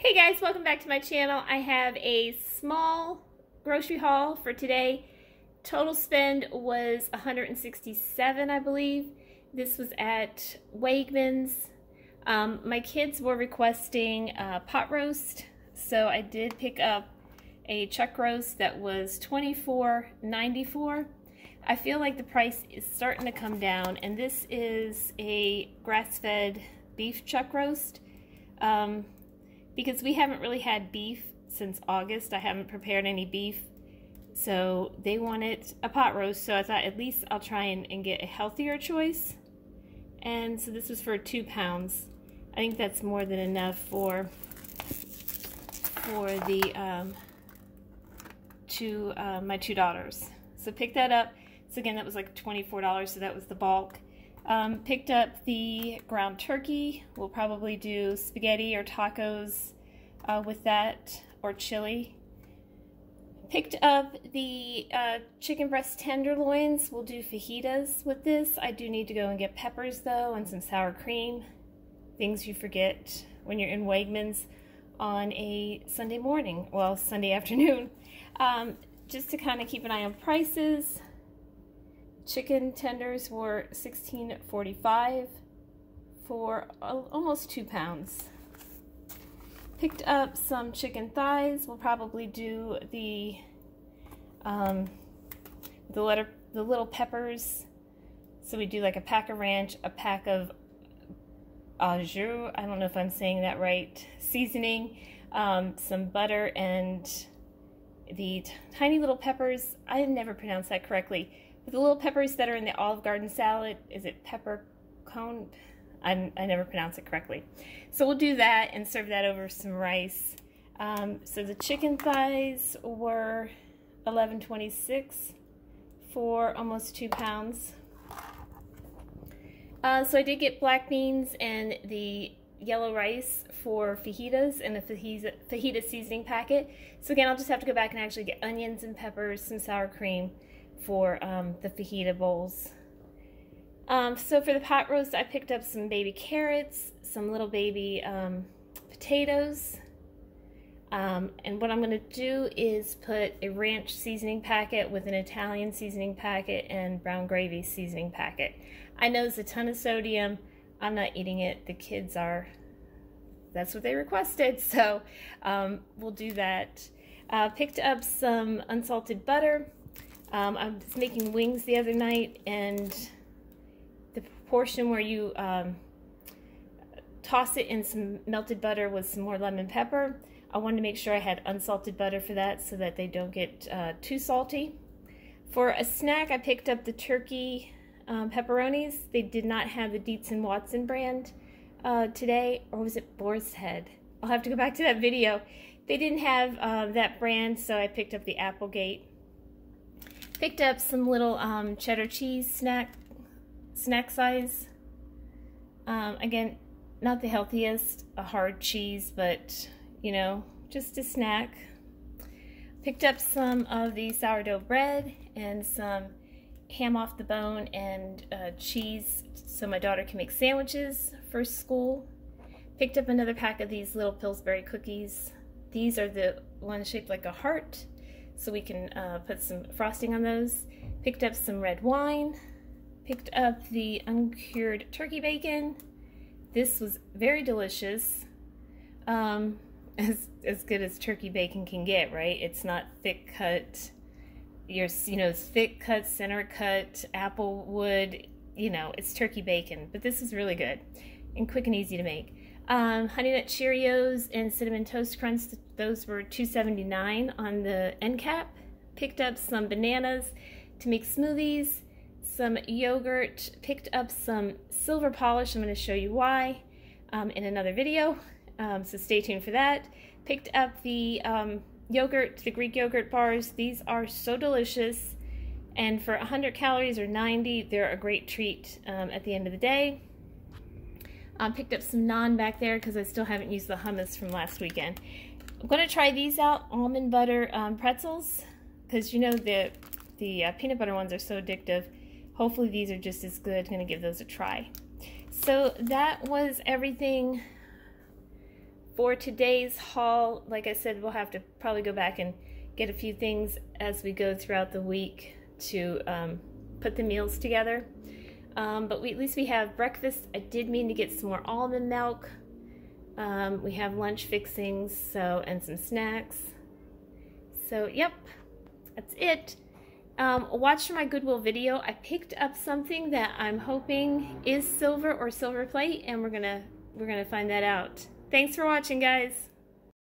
Hey guys, welcome back to my channel. I have a small grocery haul for today. Total spend was 167 I believe. This was at Wegmans. Um, my kids were requesting uh, pot roast, so I did pick up a chuck roast that was $24.94. I feel like the price is starting to come down, and this is a grass-fed beef chuck roast. Um, because we haven't really had beef since August. I haven't prepared any beef. So they wanted a pot roast, so I thought at least I'll try and, and get a healthier choice. And so this was for two pounds. I think that's more than enough for for the um, two uh, my two daughters. So pick that up. So again, that was like $24, so that was the bulk. Um, picked up the ground turkey. We'll probably do spaghetti or tacos uh, with that or chili. Picked up the uh, chicken breast tenderloins. We'll do fajitas with this. I do need to go and get peppers though and some sour cream. Things you forget when you're in Wegmans on a Sunday morning, well, Sunday afternoon. Um, just to kind of keep an eye on prices. Chicken tenders were $16.45 for almost two pounds. Picked up some chicken thighs. We'll probably do the um, the letter the little peppers. So we do like a pack of ranch, a pack of au jus. I don't know if I'm saying that right. Seasoning, um, some butter, and the tiny little peppers. I never pronounced that correctly the little peppers that are in the Olive Garden salad, is it pepper cone? I, I never pronounce it correctly. So we'll do that and serve that over some rice. Um, so the chicken thighs were 11.26 for almost two pounds. Uh, so I did get black beans and the yellow rice for fajitas and the fajita, fajita seasoning packet. So again, I'll just have to go back and actually get onions and peppers, some sour cream, for um, the fajita bowls. Um, so for the pot roast, I picked up some baby carrots, some little baby um, potatoes. Um, and what I'm going to do is put a ranch seasoning packet with an Italian seasoning packet and brown gravy seasoning packet. I know it's a ton of sodium. I'm not eating it. The kids are. That's what they requested. So um, we'll do that. Uh, picked up some unsalted butter um, I was making wings the other night, and portion where you um, toss it in some melted butter with some more lemon pepper, I wanted to make sure I had unsalted butter for that so that they don't get uh, too salty. For a snack, I picked up the turkey um, pepperonis. They did not have the Dietz and Watson brand uh, today, or was it Boar's Head? I'll have to go back to that video. They didn't have uh, that brand, so I picked up the Applegate Picked up some little um, cheddar cheese snack, snack size. Um, again, not the healthiest, a hard cheese, but you know, just a snack. Picked up some of the sourdough bread and some ham off the bone and uh, cheese so my daughter can make sandwiches for school. Picked up another pack of these little Pillsbury cookies. These are the ones shaped like a heart so we can uh, put some frosting on those. Picked up some red wine. Picked up the uncured turkey bacon. This was very delicious. Um, as, as good as turkey bacon can get, right? It's not thick cut. Your, you know, thick cut, center cut, apple wood, you know, it's turkey bacon. But this is really good and quick and easy to make. Um, Honey Nut Cheerios and Cinnamon Toast Crunch, those were $2.79 on the end cap. Picked up some bananas to make smoothies, some yogurt, picked up some silver polish. I'm going to show you why um, in another video, um, so stay tuned for that. Picked up the um, yogurt, the Greek yogurt bars. These are so delicious. And for 100 calories or 90, they're a great treat um, at the end of the day. Picked up some naan back there because I still haven't used the hummus from last weekend. I'm going to try these out, almond butter um, pretzels, because you know the, the uh, peanut butter ones are so addictive. Hopefully these are just as good. I'm going to give those a try. So that was everything for today's haul, like I said, we'll have to probably go back and get a few things as we go throughout the week to um, put the meals together. Um, but we, at least we have breakfast. I did mean to get some more almond milk. Um, we have lunch fixings, so and some snacks. So yep, that's it. Um, watch my Goodwill video. I picked up something that I'm hoping is silver or silver plate, and we're gonna we're gonna find that out. Thanks for watching, guys.